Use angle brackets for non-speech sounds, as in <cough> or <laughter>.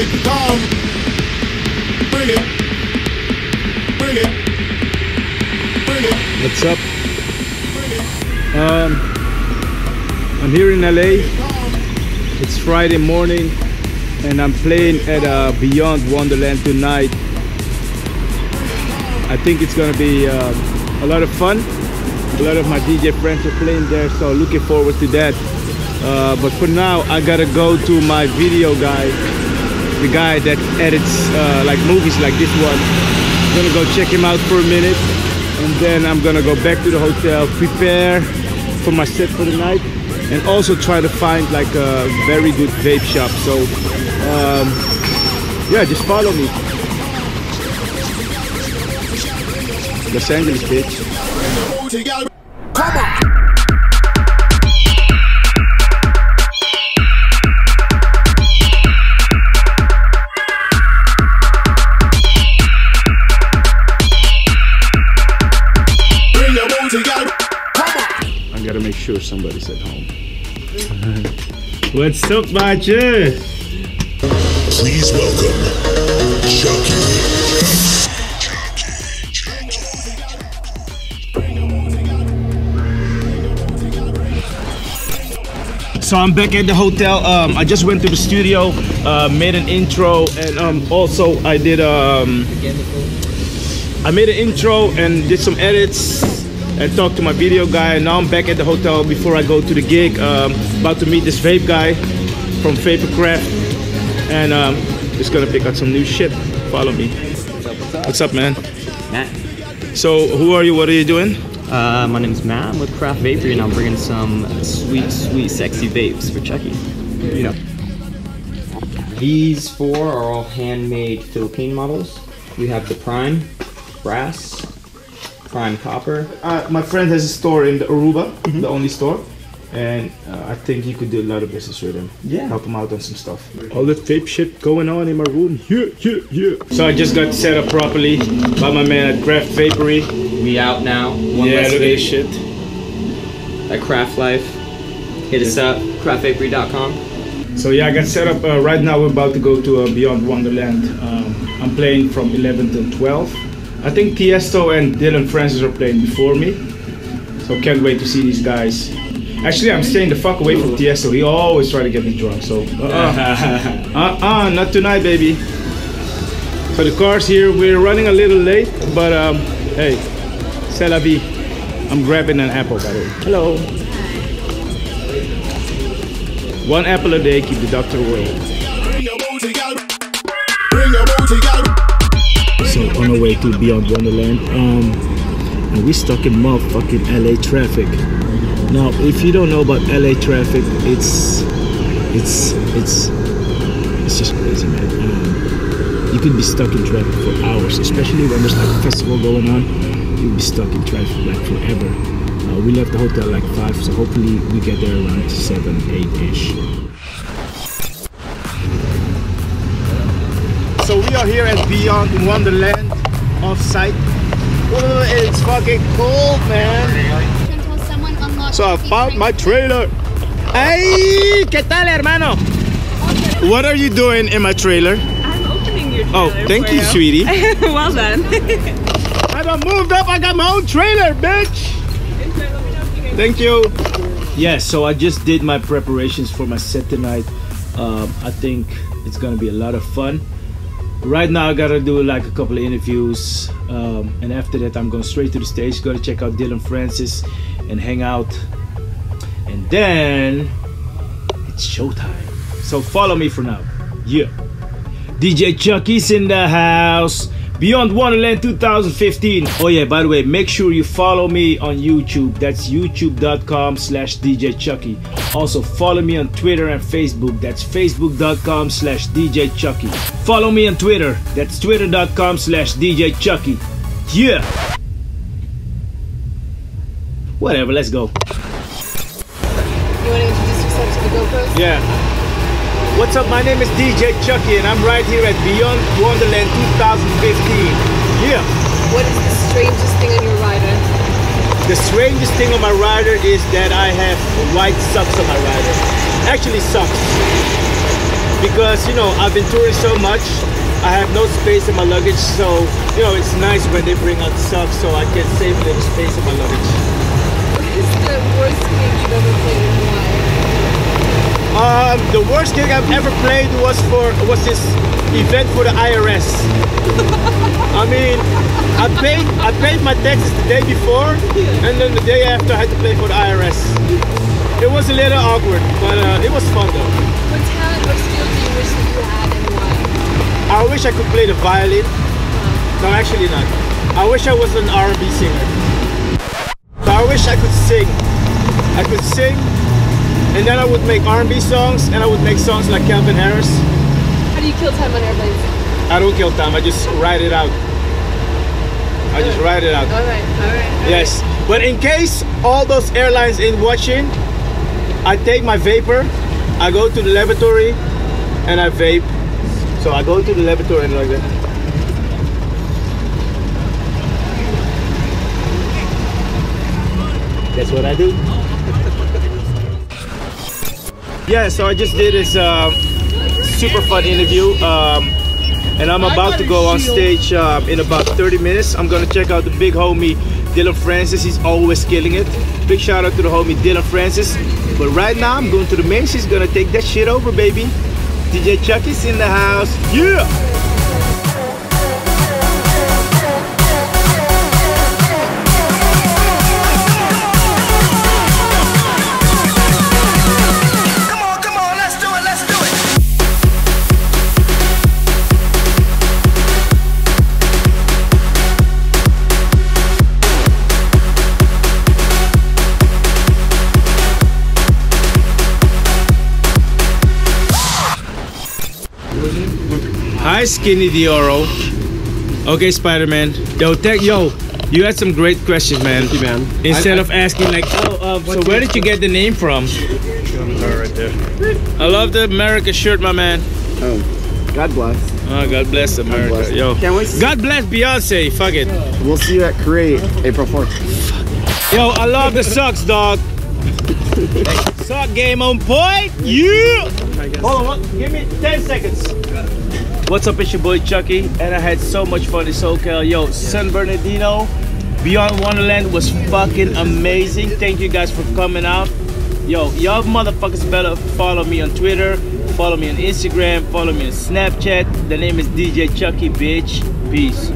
it, come. Bring it. Bring it. Bring it. What's up? Um, I'm here in LA. It's Friday morning, and I'm playing at uh, Beyond Wonderland tonight. I think it's gonna be uh, a lot of fun. A lot of my DJ friends are playing there, so looking forward to that. Uh, but for now, I gotta go to my video guy, the guy that edits uh, like movies like this one. I'm gonna go check him out for a minute, and then I'm gonna go back to the hotel, prepare for my set for the night, and also try to find like a very good vape shop. So, um, yeah, just follow me. Los Angeles, bitch. Come on. Make sure somebody's at home. <laughs> What's up, Macho? Please welcome Chuckie. So I'm back at the hotel. Um, I just went to the studio, uh, made an intro, and um, also I did. Um, I made an intro and did some edits and talked to my video guy. And now I'm back at the hotel before I go to the gig. Um, about to meet this vape guy from Vaporcraft, and um, just gonna pick out some new shit. Follow me. What's up, man? Matt. So who are you? What are you doing? Uh, my name's Matt. I'm with Craft Vapery, and I'm bringing some sweet, sweet, sexy vapes for Chuckie. You know. These four are all handmade Philippine models. We have the Prime, Brass, Prime Copper. Uh, my friend has a store in the Aruba, the only store, and uh, I think you could do a lot of business with him. Yeah. help him out on some stuff. All the vape shit going on in my room. Yeah, yeah, yeah. So I just got set up properly by my man at Craft Vapery. We out now. One yeah, less look at vape this shit. at Craft Life. Hit us up, craftvapery.com. So yeah, I got set up. Uh, right now we're about to go to uh, Beyond Wonderland. Um, I'm playing from 11 till 12. I think Tiesto and Dillon Francis are playing before me. So can't wait to see these guys. Actually, I'm staying the fuck away from Tiesto. He always try to get me drunk. So uh-uh. <laughs> uh-uh, not tonight, baby. So the car's here. We're running a little late, but um, hey, c'est la vie. I'm grabbing an apple, by the way. Hello. One apple a day, keep the doctor away. Bring your booty, way to Beyond Wonderland, um, and we stuck in motherfucking LA traffic. Now, if you don't know about LA traffic, it's it's it's it's just crazy, man. Um, you could be stuck in traffic for hours, especially when there's like a festival going on. You'll be stuck in traffic like forever. Uh, we left the hotel like five, so hopefully we get there around seven, eight ish. So we are here at Beyond Wonderland off site. Oh, it's fucking cold, man. until someone unlocks So I found my trailer. Hey, ¿qué tal, hermano? What are you doing in my trailer? I'm opening your trailer. Oh, thank for you, sweetie. <laughs> well done. <laughs> I done moved up. I got my own trailer, bitch. Thank you. Yeah, so I just did my preparations for my set tonight. Um, I think it's gonna be a lot of fun. Right now, I gotta do like a couple of interviews, um, and after that, I'm going straight to the stage. Gotta check out Dillon Francis and hang out, and then it's showtime. So follow me for now. Yeah. DJ Chuckie's in the house. Beyond Wonderland 2015. Oh yeah, by the way, make sure you follow me on YouTube. That's youtube.com slash DJ Chuckie. Also follow me on Twitter and Facebook. That's facebook.com slash DJ Chuckie. Follow me on Twitter. That's twitter.com slash DJ Chuckie. Yeah. Whatever, let's go. You want to introduce yourself to the GoPros? Yeah. What's up? My name is DJ Chuckie, and I'm right here at Beyond Wonderland 2015. Yeah. What is the strangest thing on your rider? The strangest thing on my rider is that I have white socks on my rider. Actually, socks. because you know I've been touring so much. I have no space in my luggage, so you know it's nice when they bring out socks so I can save a little space in my luggage. What is the worst gig you've ever played and why? Um, the worst gig I've ever played was for was this event for the IRS. I mean, I paid I paid my taxes the day before, and then the day after I had to play for the IRS. It was a little awkward, but uh, it was fun though. What talent or skill do you wish that you had and why? I wish I could play the violin. No, actually not. I wish I was an R&B singer. I wish I could sing. I could sing, and then I would make R&B songs, and I would make songs like Calvin Harris. How do you kill time on airplanes? I don't kill time. I just write it out. I just write it out. All right, all right. all Yes. But in case all those airlines ain't watching, I take my vapor, I go to the laboratory, and I vape. So I go to the laboratory and like that. That's what I do. Yeah, so I just did this uh, super fun interview. Um, and I'm about to go on stage um, in about 30 minutes. I'm gonna check out the big homie Dillon Francis. He's always killing it. Big shout out to the homie Dillon Francis. But right now I'm going to the main. She's gonna take that shit over, baby. DJ Chuckie's in the house. Yeah. Hi, Skinny Dioro. Okay, Spider-Man. Yo, thank yo. You had some great questions, man. Thank you, man. Instead I- of asking like, oh, uh, so where did you get the name from? right there. I love the America shirt, my man. Oh, God bless. Oh, God bless America. bless. Yo, Can't wait God bless Beyonce. Fuck it. We'll see you at Create April 4th. Yo, I love the socks, dog. <laughs> Sock game on point. Yeah. Hold on, give me 10 seconds. What's up, it's your boy Chuckie, and I had so much fun in SoCal. Yo, San Bernardino, Beyond Wonderland was fucking amazing. Thank you guys for coming out. Yo, y'all motherfuckers better follow me on Twitter, follow me on Instagram, follow me on Snapchat. The name is DJ Chuckie, bitch. Peace.